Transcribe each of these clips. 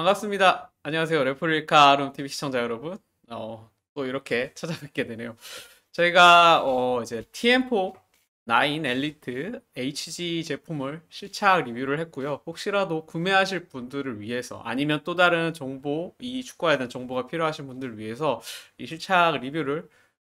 반갑습니다. 안녕하세요. 레플리카 룸TV 시청자 여러분. 어, 또 이렇게 찾아뵙게 되네요. 저희가 어, 이제 TM4 9 엘리트 HG 제품을 실착 리뷰를 했고요. 혹시라도 구매하실 분들을 위해서 아니면 또 다른 정보, 이 축구화에 대한 정보가 필요하신 분들을 위해서 이 실착 리뷰를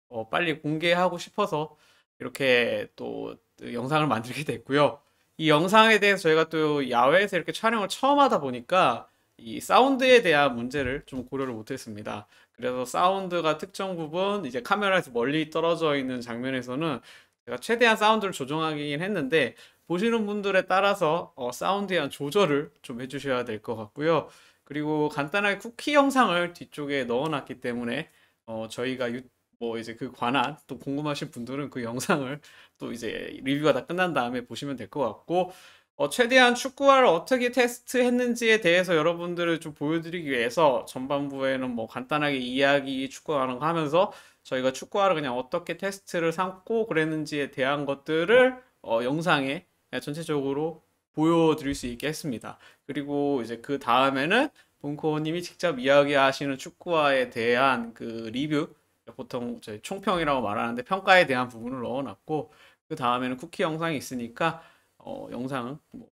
어, 빨리 공개하고 싶어서 이렇게 또 영상을 만들게 됐고요. 이 영상에 대해서 저희가 또 야외에서 이렇게 촬영을 처음 하다 보니까 이 사운드에 대한 문제를 좀 고려를 못했습니다. 그래서 사운드가 특정 부분 이제 카메라에서 멀리 떨어져 있는 장면에서는 제가 최대한 사운드를 조정하긴 했는데 보시는 분들에 따라서 어, 사운드에 대한 조절을 좀 해주셔야 될 것 같고요. 그리고 간단하게 쿠키 영상을 뒤쪽에 넣어놨기 때문에 어, 저희가 유, 뭐 이제 그 관한 또 궁금하신 분들은 그 영상을 또 이제 리뷰가 다 끝난 다음에 보시면 될 것 같고 어, 최대한 축구화를 어떻게 테스트했는지에 대해서 여러분들을 좀 보여드리기 위해서 전반부에는 뭐 간단하게 이야기 축구 하는 거 하면서 저희가 축구화를 그냥 어떻게 테스트를 삼고 그랬는지에 대한 것들을 어, 영상에 전체적으로 보여드릴 수 있게 했습니다. 그리고 이제 그 다음에는 본코님이 직접 이야기하시는 축구화에 대한 그 리뷰 보통 저희 총평이라고 말하는데 평가에 대한 부분을 넣어놨고 그 다음에는 쿠키 영상이 있으니까 어, 영상 뭐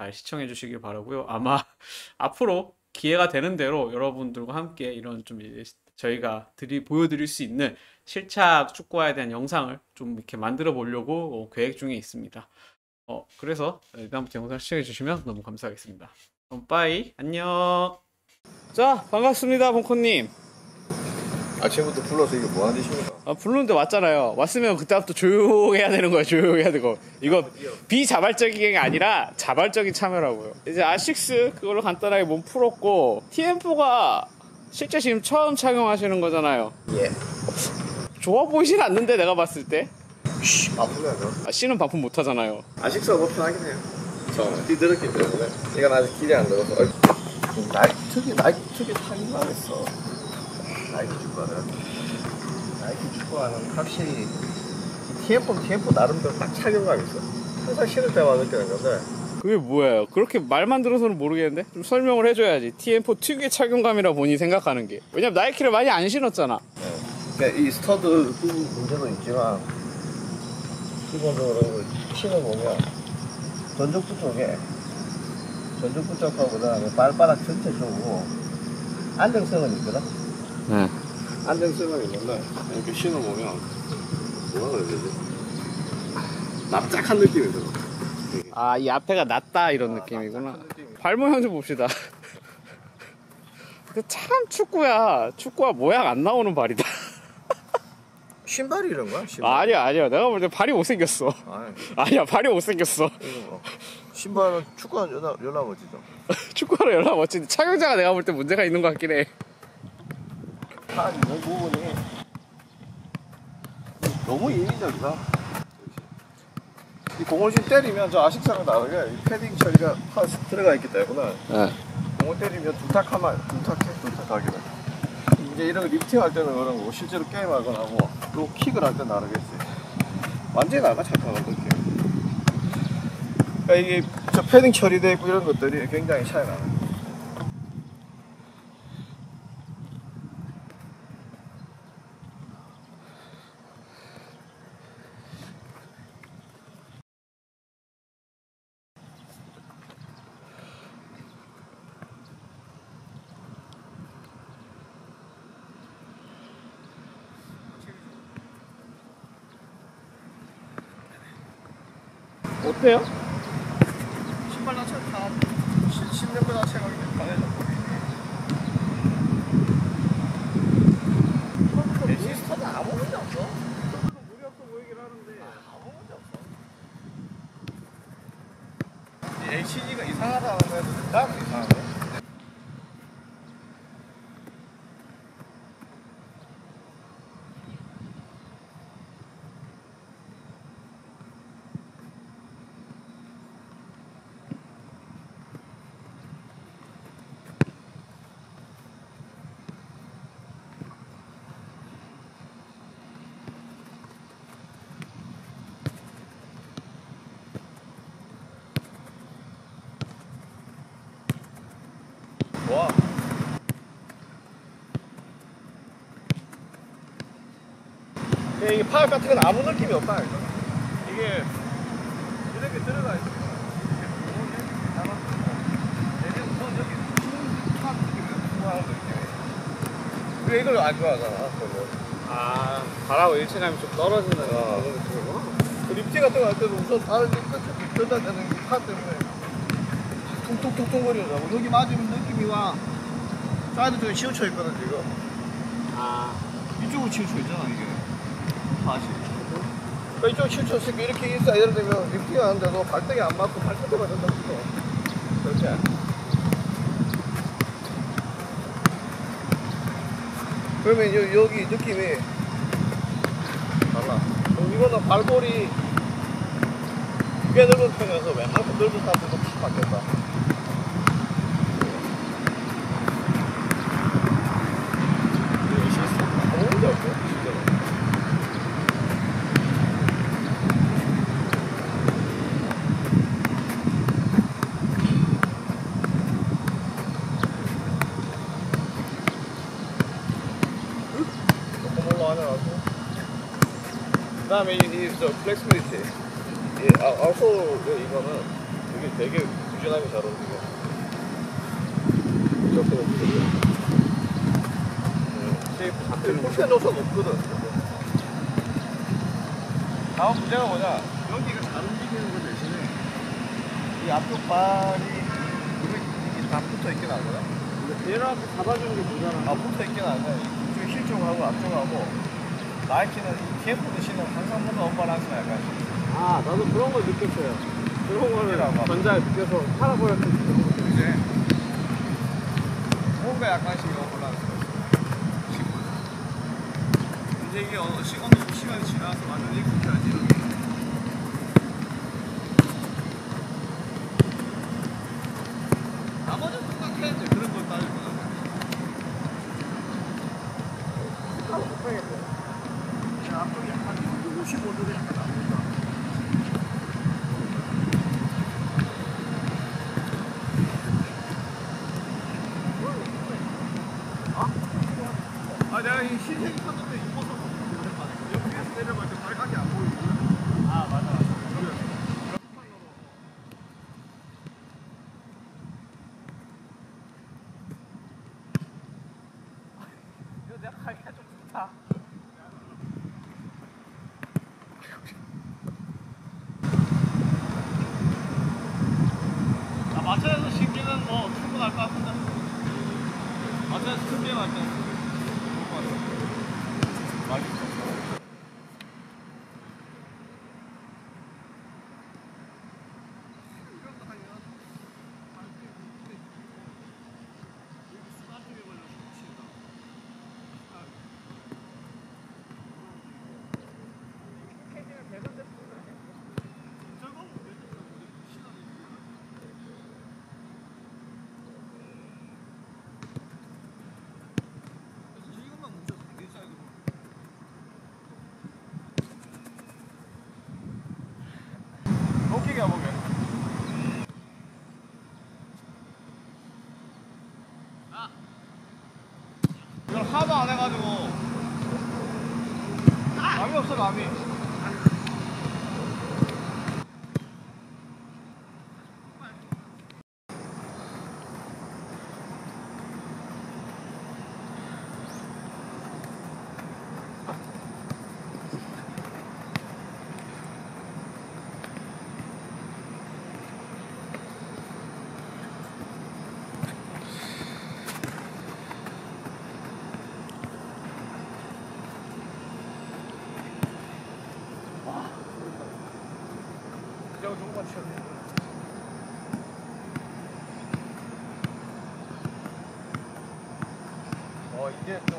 잘 시청해 주시길 바라고요. 아마 앞으로 기회가 되는 대로 여러분들과 함께 이런 좀 저희가 드리 보여드릴 수 있는 실착 축구화에 대한 영상을 좀 이렇게 만들어 보려고 어, 계획 중에 있습니다. 어, 그래서 다음부터 영상 시청해 주시면 너무 감사하겠습니다. 그럼 빠이 안녕. 자 반갑습니다 봉코님. 아침부터 불러서 이게 뭐 하는 짓입니까? 아, 부르는데 왔잖아요. 왔으면 그때부터 조용해야 되는 거야, 조용해야 되고. 이거 비자발적인 게 아니라 자발적인 참여라고요. 이제 아식스 그걸로 간단하게 몸 풀었고, TM4가 실제 지금 처음 착용하시는 거잖아요. 예. 좋아 보이진 않는데, 내가 봤을 때. 쉬, 안 아, 씨는 반품 못 하잖아요. 아식스가 더 편하긴 해요. 처음에 뛰들었기 때문에. 이건 아직 길이 안 들어서. 어이, 나이키 특이, 나이키 특이 타기만 했어. 나이키 축구는. 나이키 축구는 확실히 TF, TF 나름대로 딱 착용감 있어. 항상 신을 때마다 느끼는 건데. 그게 뭐예요? 그렇게 말만 들어서는 모르겠는데? 좀 설명을 해줘야지. TM4 특유의 착용감이라 본인이 생각하는 게. 왜냐면 나이키를 많이 안 신었잖아. 그러니까 이 스터드 부분 문제도 있지만, 기본적으로 신어보면, 전족부 쪽에, 전족부 쪽하고 그다음에 발바닥 전체적으로 안정성은 있거든? 네. 안정성은 있는데, 이렇게 신어보면, 뭐라 그래야 되지? 납작한 느낌이 들어. 아, 이 앞에가 낮다 이런 느낌이구나. 발 모양 좀 봅시다. 근데 참 축구야. 축구야 모양 안 나오는 발이다. 신발이 이런 거야? 신발. 아니야, 아니야. 내가 볼 때 발이 못생겼어. 아니, 아니야, 발이 못생겼어. 뭐. 신발은 축구는 연락, 연락 멋지죠. 축구하러 연락 멋진데 착용자가 내가 볼 때 문제가 있는 것 같긴 해. 한이 부분이 너무 인위적이다. 이 공을 좀 때리면 저 아식사랑 다르게 이 패딩 처리가 다 들어가 있기 때문에 네. 공을 때리면 둔탁하면 둔탁해 둔탁하기는. 이제 이런 거 리프팅 할 때는 그런 거고 실제로 게임하거나 뭐또 킥을 할 때 다르겠지. 완전히 나가 착각한 느낌. 그러니까 이게 저 패딩 처리되어 있고 이런 것들이 굉장히 차이 나요. 어때요? 신발 자체가 다 신- 신는 거 자체가 그냥 강해졌고 시스터는 아무 문제 없어 무리 없어 보이긴 하는데. 아무 문제 없어 이 HG가 이상하다는 거에서 나도 이상한 거야 좋아. 근데 이게 파열 같은 건 아무 느낌이 없다. 이거. 이게 이렇게 들어가 있어. 왜 이걸 안 좋아하잖아, 별로. 아 발하고 일체감이 좀 떨어지는 어. 그런 느낌이구나. 그 립팅 같은 거 할 때도 우선 발을 끝에 대는 파 때문에 퉁퉁퉁퉁 거리더라고. 여기 맞으면 느낌이 와. 사이드 쪽에 치우쳐 있거든, 지금. 아 이쪽으로 치우쳐 있잖아, 이게. 다시. 그러니까 이쪽 치우쳐 있으니까 이렇게 있어. 예를 들면 립팅 하는데도 발등에 안 맞고 발끝에만 된다 치고. 그렇지. 그러면 여, 여기 느낌이 달라. 이거는 발골이 꽤 넓은 편이어서 웬만큼 넓은 사람들도 다 바뀌었다. 이거 실수 너무 없고 진짜로. 조금 올라가냐고. 그 다음에 이. 이, 아, 아웃솔 이거는 이게 되게 유연하게 잘. 이렇게 움직여. 쉐이프 자체는. 포켓 노선 없거든. 다음 문제가 뭐냐. 여기가 잘 움직이는 거 대신에 이 앞쪽 발이 이게, 다 붙어 있긴 하거든. 얘한테 잡아주는 게 뭐잖아. 아 붙어 있긴 한데 이쪽 실쪽하고 앞쪽하고 나이키는 TF도 신는 항상 보다 언밸런스가 약간 아 나도 그런 걸 느꼈어요. 그런 거를. 전자에 느껴서 팔아버렸을 때. 이제 뭔가 약간씩 있어 이제 이게 어느 시, 어느 정도 시간이 지나서 완전히 익숙해야지 이렇게 나머지는 똑같겠는데 그런 걸 따질 거는 앞쪽이 약간 55도로 약간 나옵니다. 아 내가 이 흰색 탔는데 입어서 오랜만에 위에서 내려갈 때 발각이 안 보이고 아 맞아 맞아 이거 내가 가기가 좀 좋다 아 마차에서 신기는 뭐 충분할 것 같은데 마차에서 스팅할 때 좋을 것 같아 맛있어 이것만 뭉쳐서 내 사이드로 웃기게 해보게 이걸 하도 안 해가지고 감이 없어 감이 그냥 조금만 치워도 돼.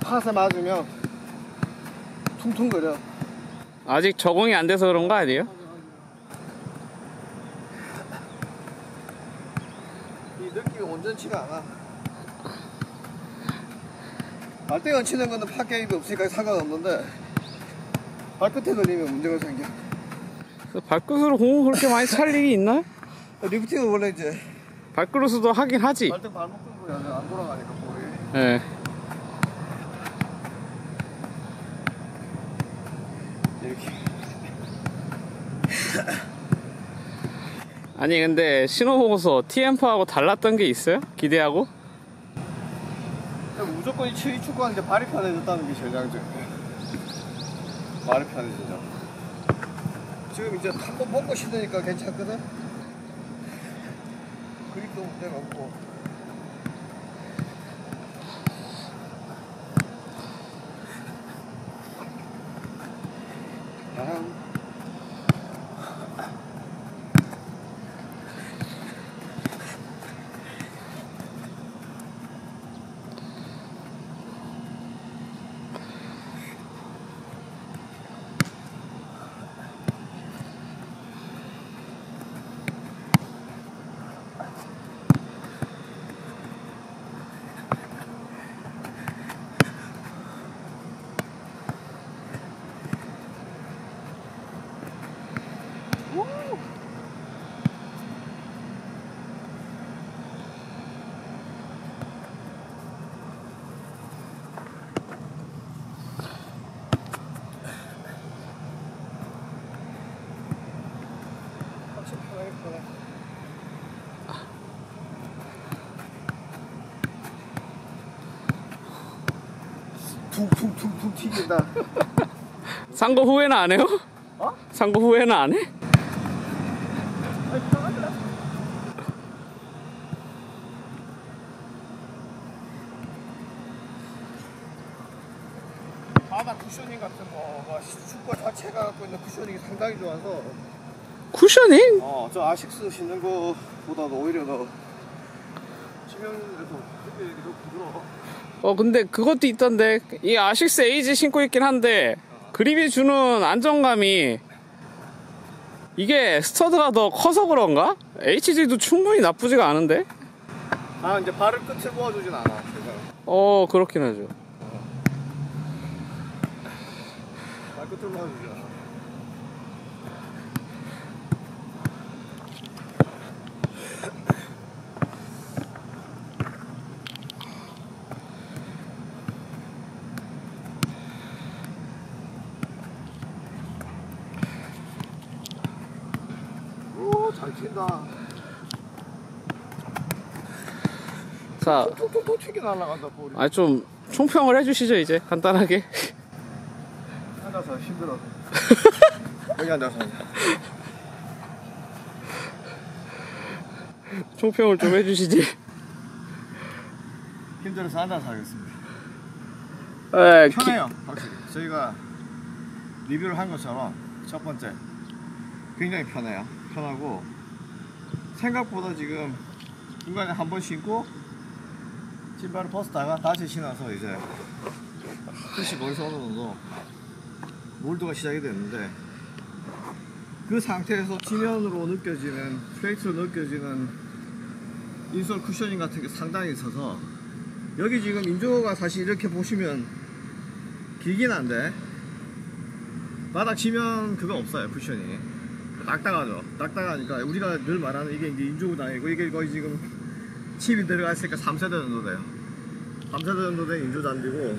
팥에 맞으면 퉁퉁거려. 아직 적응이 안 돼서 그런 거 아니에요? 이 느낌이 온전치가 않아. 발등을 치는 거는 팥 개입이 없으니까 상관없는데 발끝에 걸리면 문제가 생겨. 발끝으로 공을 그렇게 많이 찰 일이 있나? 리프팅은 원래 이제 발그릇으로 하긴 하지. 발등 발목 끈거 안 돌아가니까 볼이. 예. 이렇게. 아니 근데 신호 보고서 TM프하고 달랐던 게 있어요? 기대하고? 무조건 이 체위 축구하는 게 발이 편해졌다는 게 제일 장점이에요. 발이 편해지죠. 지금 이제 한번 먹고 신으니까 괜찮거든? 그립도 문제가 없고. 퉁퉁퉁퉁 튀긴다. 상고 후회는 안 해요? 어? 상고 후회는 안 해? 바닥 쿠셔닝 같은 거, 뭐, 축구 자체가 갖고 있는 쿠셔닝이 상당히 좋아서, 쿠셔닝? 어, 저 아식스 신는 거보다도 오히려 더 치명에서 되게 더 부드러워. 어 근데 그것도 있던데 이 아식스 에이지 신고 있긴 한데 그립이 주는 안정감이 이게 스터드가 더 커서 그런가? HG도 충분히 나쁘지가 않은데? 아, 이제 발을 끝을 모아주진 않아. 제가. 어 그렇긴 하죠 발 끝을 모아주진 튄다. 자 톡톡톡 튀겨 날아간다, 볼이. 아좀 총평을 해주시죠 이제 간단하게 앉아서 힘들어. 여기 앉아서. 총평을 좀 해주시지 힘들어서 앉아서 하겠습니다. 에, 기- 편해요, 확실히. 저희가 리뷰를 한 것처럼 첫 번째 굉장히 편해요. 편하고 생각보다 지금 중간에 한 번 신고 신발을 벗었다가 다시 신어서 이제 끝이 거기서 어느 정도 몰드가 시작이 됐는데 그 상태에서 지면으로 느껴지는 플레이트로 느껴지는 인솔 쿠셔닝 같은 게 상당히 있어서 여기 지금 인조가 사실 이렇게 보시면 길긴 한데 바닥 지면 그거 없어요 쿠션이 딱딱하죠. 딱딱하니까 우리가 늘 말하는 이게 이제 인조구단이고 이게 거의 지금 칩이 들어가 있으니까 3세대 정도 돼요. 3세대 정도 된 인조단지고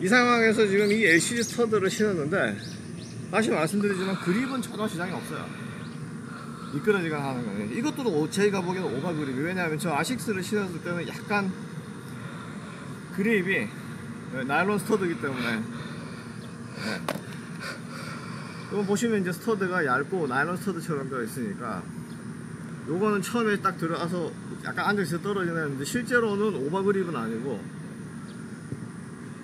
이 상황에서 지금 이 LCD 스터드를 신었는데 다시 말씀드리지만 그립은 전혀 지장이 없어요. 미끄러지거나 하는 거예요 이것도 오- 저희가 보기에는 오바 그립이 왜냐하면 저 아식스를 신었을 때는 약간 그립이 나일론 스터드이기 때문에. 네. 이거 보시면 이제 스터드가 얇고 나일론 스터드처럼 되어 있으니까 요거는 처음에 딱 들어가서 약간 앉아있어 떨어지는데 실제로는 오버 그립은 아니고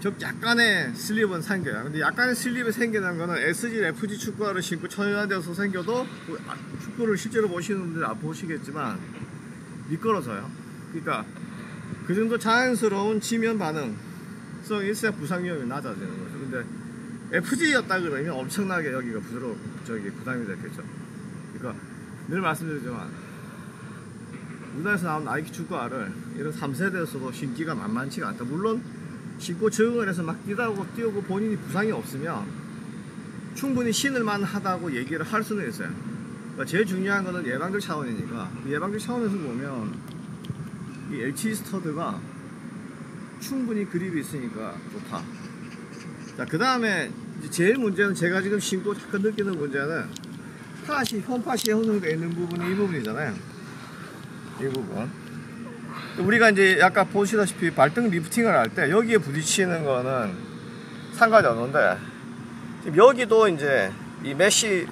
저 약간의 슬립은 생겨요 근데 약간의 슬립이 생기는 거는 SG, FG 축구화를 신고 천연화되어서 생겨도 그 아, 축구를 실제로 보시는 분들 안 보시겠지만 미끄러져요 그러니까 그 정도 자연스러운 지면 반응성이 있어야 부상 위험이 낮아지는 거죠. 근데 FG였다 그러면 엄청나게 여기가 부드러 저기 부담이 됐겠죠. 그러니까 늘 말씀드리지만 우리나라에서 나온 나이키 축구화를 이런 3세대에서도 신기가 만만치가 않다. 물론 신고 적응을 해서 막 뛰다고 뛰고 본인이 부상이 없으면 충분히 신을만 하다고 얘기를 할 수는 있어요. 그러니까 제일 중요한 거는 예방적 차원이니까 예방적 차원에서 보면 이 LG 스터드가 충분히 그립이 있으니까 좋다. 자, 그 다음에 제일 문제는 제가 지금 신고 잠깐 느끼는 문제는 팥이, 홈팥이 형성되어 있는 부분이 이 부분이잖아요. 이 부분. 우리가 이제 아까 보시다시피 발등 리프팅을 할 때 여기에 부딪히는 거는 상관이 없는데 지금 여기도 이제 이 메쉬가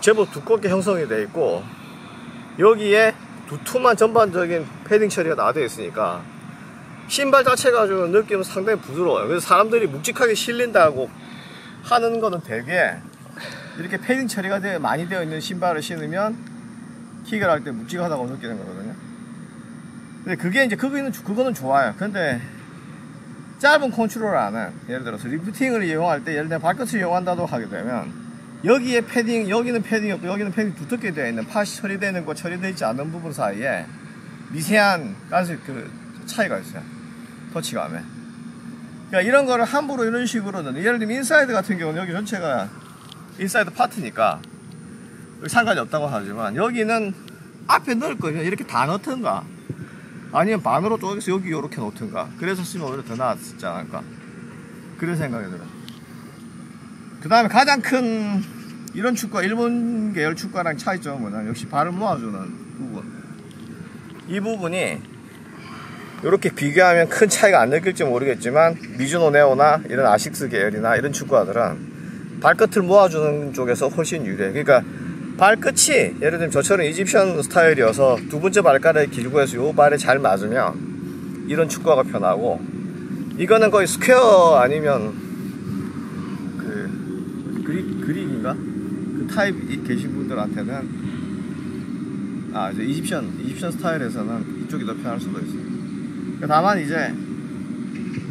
제법 두껍게 형성이 되어 있고 여기에 두툼한 전반적인 패딩 처리가 나되어 있으니까 신발 자체가 좀 느낌은 상당히 부드러워요. 그래서 사람들이 묵직하게 실린다고 하는 거는 되게 이렇게 패딩 처리가 되게 많이 되어 있는 신발을 신으면 킥을 할 때 묵직하다고 느끼는 거거든요. 근데 그게 이제 그거는 그거는 좋아요. 근데 짧은 컨트롤 안은 예를 들어서 리프팅을 이용할 때 예를 들어 발끝을 이용한다고 하게 되면 여기에 패딩 여기는 패딩이 없고 여기는 패딩 두텁게 되어 있는 팥이 처리되는 거 처리되어 있지 않는 부분 사이에 미세한 가스 그 차이가 있어요. 터치감에. 그러니까 이런 거를 함부로 이런 식으로는 예를 들면 인사이드 같은 경우는 여기 전체가 인사이드 파트니까 상관이 없다고 하지만 여기는 앞에 넣을 거면 이렇게 다 넣든가 아니면 반으로 쪼개서 여기 이렇게 놓든가. 그래서 쓰면 오히려 더 낫지 않을까. 그런 생각이 들어요. 그 다음에 가장 큰 이런 축구 일본 계열 축구랑 차이점은 역시 발을 모아주는 부분. 이 부분이 이렇게 비교하면 큰 차이가 안 느낄지 모르겠지만 미즈노 네오나 이런 아식스 계열이나 이런 축구화들은 발끝을 모아주는 쪽에서 훨씬 유리해 그러니까 발끝이 예를 들면 저처럼 Egyptian 스타일이어서 두 번째 발가락에 기르고해서 요 발에 잘 맞으면 이런 축구화가 편하고 이거는 거의 square 아니면 그 Greek Greek인가 그 타입 계신 분들한테는 아 이제 Egyptian Egyptian 스타일에서는 이쪽이 더 편할 수도 있어요. 그러니까 다만 이제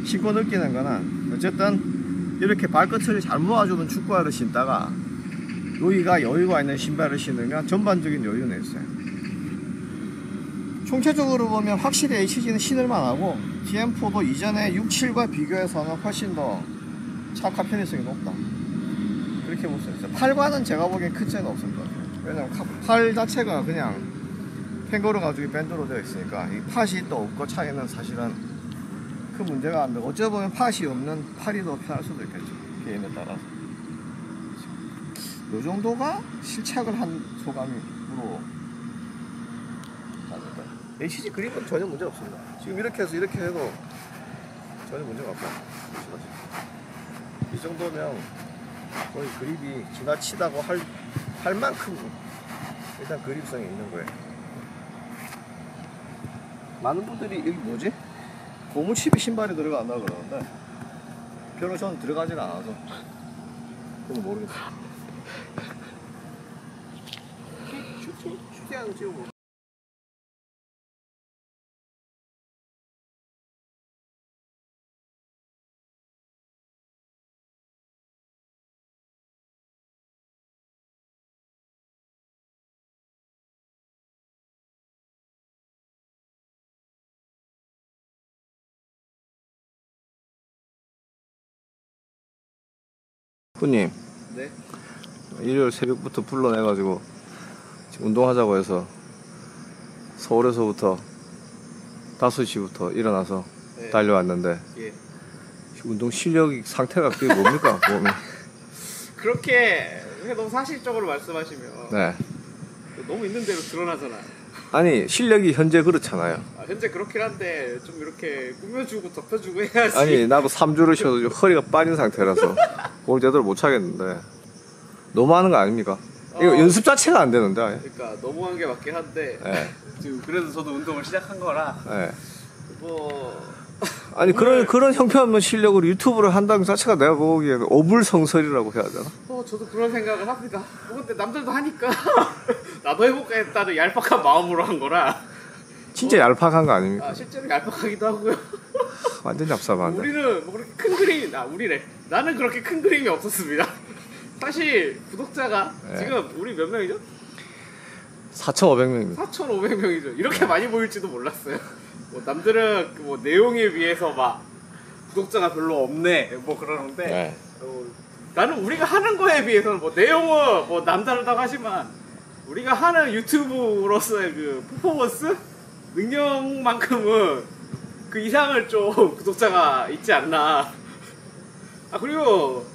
신고 느끼는 거는 어쨌든 이렇게 발끝을 잘 모아주는 축구화를 신다가 여기가 여유가 있는 신발을 신으면 전반적인 여유는 있어요. 총체적으로 보면 확실히 HG는 신을만 하고 TM4도 이전에 6, 7과 비교해서는 훨씬 더 착화 편의성이 높다. 그렇게 볼 수 있어요. 팔과는 제가 보기엔 큰 차이는 없을 것 같아요. 왜냐면 카- 팔 자체가 그냥 캥거루 가죽이 밴드로 되어 있으니까 이 팥이 또 없고 차이는 사실은 큰 문제가 안 되고 어찌 보면 팥이 없는 팔이 더 편할 수도 있겠죠. 개인에 따라서. 요 정도가 실착을 한 소감으로 가는데 HG 그립은 전혀 문제 없습니다. 지금 이렇게 해서 이렇게 해도 전혀 문제가 없고 이 정도면 거의 그립이 지나치다고 할, 할 만큼 일단 그립성이 있는 거예요. 많은 분들이 여기 뭐지? 고무칩이 신발에 들어간다 그러는데 별로 저는 들어가질 않아서 그건 모르겠어요. 거 찍어 후님 네. 일요일 새벽부터 불러내가지고 지금 운동하자고 해서 서울에서부터 5시부터 일어나서 네. 달려왔는데 예. 운동 실력 상태가 그게 뭡니까 몸이 그렇게 너무 사실적으로 말씀하시면 네 너무 있는 대로 드러나잖아요. 아니 실력이 현재 그렇잖아요 아, 현재 그렇긴 한데 좀 이렇게 꾸며주고 덮여주고 해야지. 아니 나도 3주를 쉬어도 지금 허리가 빠진 상태라서 오늘 제대로 못 차겠는데 너무 하는 거 아닙니까? 이거 어. 연습 자체가 안 되는데. 그러니까 너무한 게 맞긴 한데 네. 지금 그래도 저도 운동을 시작한 거라 네. 뭐 아니 그런 그런 형편없는 실력으로 유튜브를 한다는 것 자체가 내가 보기에는 어불성설이라고 해야 되나? 어, 저도 그런 생각을 합니다. 뭐 근데 남들도 하니까 나도 해볼까 했다는 얄팍한 마음으로 한 거라 진짜 얄팍한 거 아닙니까? 아, 실제로 얄팍하기도 하고요. 완전 얍삽한데. 우리는 뭐 그렇게 큰 그림, 아 우리래. 나는 그렇게 큰 그림이 없었습니다. 사실 구독자가 네. 지금 우리 몇 명이죠? 4,500명입니다. 4,500명이죠. 이렇게 많이 보일지도 몰랐어요. 뭐 남들은 그뭐 내용에 비해서 막 구독자가 별로 없네 뭐 그러는데 네. 어, 나는 우리가 하는 거에 비해서는 뭐 내용은 뭐 남다르다고 하지만 우리가 하는 유튜브로서의 그 퍼포먼스 능력만큼은 그 이상을 좀 구독자가 있지 않나. 아 그리고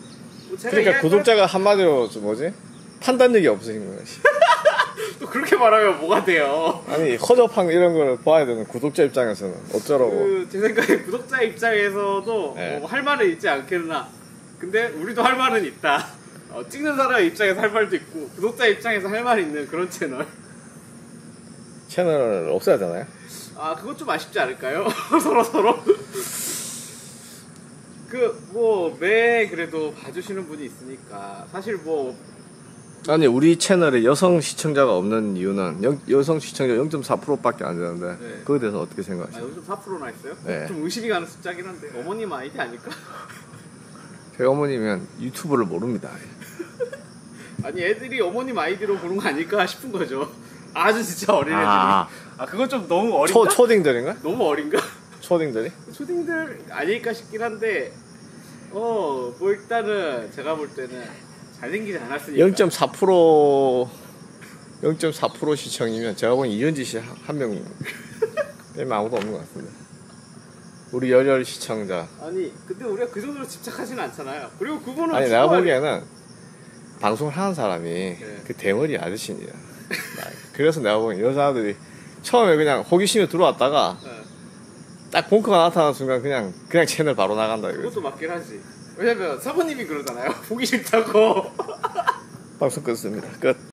뭐 제가 그러니까 구독자가 한마디로 좀 뭐지? 판단력이 없으신 거예요. 걸- 또 그렇게 말하면 뭐가 돼요? 아니 허접한 이런 걸 봐야 되는 구독자 입장에서는 어쩌라고. 그 제 생각에 구독자 입장에서도 네. 뭐 할 말은 있지 않겠나. 근데 우리도 할 말은 있다. 어, 찍는 사람 입장에서 할 말도 있고 구독자 입장에서 할 말이 있는 그런 채널. 채널을 없애야 되나요? 아 그것 좀 아쉽지 않을까요? 서로 서로. 그 뭐 매 그래도 봐주시는 분이 있으니까 사실 뭐 아니 우리 채널에 여성 시청자가 없는 이유는 영- 여성 시청자 0.4%밖에 안 되는데 네. 그거에 대해서 어떻게 아, 생각하세요? 요즘 4%나 있어요? 네. 좀 의심이 가는 숫자긴 한데 어머님 아이디 아닐까? 저희 어머니면 유튜브를 모릅니다. 아니 애들이 어머님 아이디로 보는 거 아닐까 싶은 거죠. 아주 진짜 어린 애들이. 아. 아, 그건 좀 너무 어린가? 초 초딩들인가? 너무 어린가? 초딩들이? 초딩들 아닐까 싶긴 한데 어뭐 일단은 제가 볼 때는 잘생기지 않았으니까 0.4% 0.4% 시청이면 제가 보기엔 이현지 씨 한 명 빼면 아무도 없는 것 같습니다. 우리 열혈 시청자. 아니 근데 우리가 그 정도로 집착하지는 않잖아요. 그리고 그분은 아니 내가 보기에는 방송을 하는 사람이 그 대머리 아저씨냐. 그래서 내가 보기엔 여자들이 처음에 그냥 호기심에 들어왔다가 네, 딱 본커가 나타나는 순간 그냥 그냥 채널 바로 나간다 이거. 그것도 맞긴 하지. 왜냐면 사부님이 그러잖아요. 보기 싫다고. 방송 끝습니다. 끝.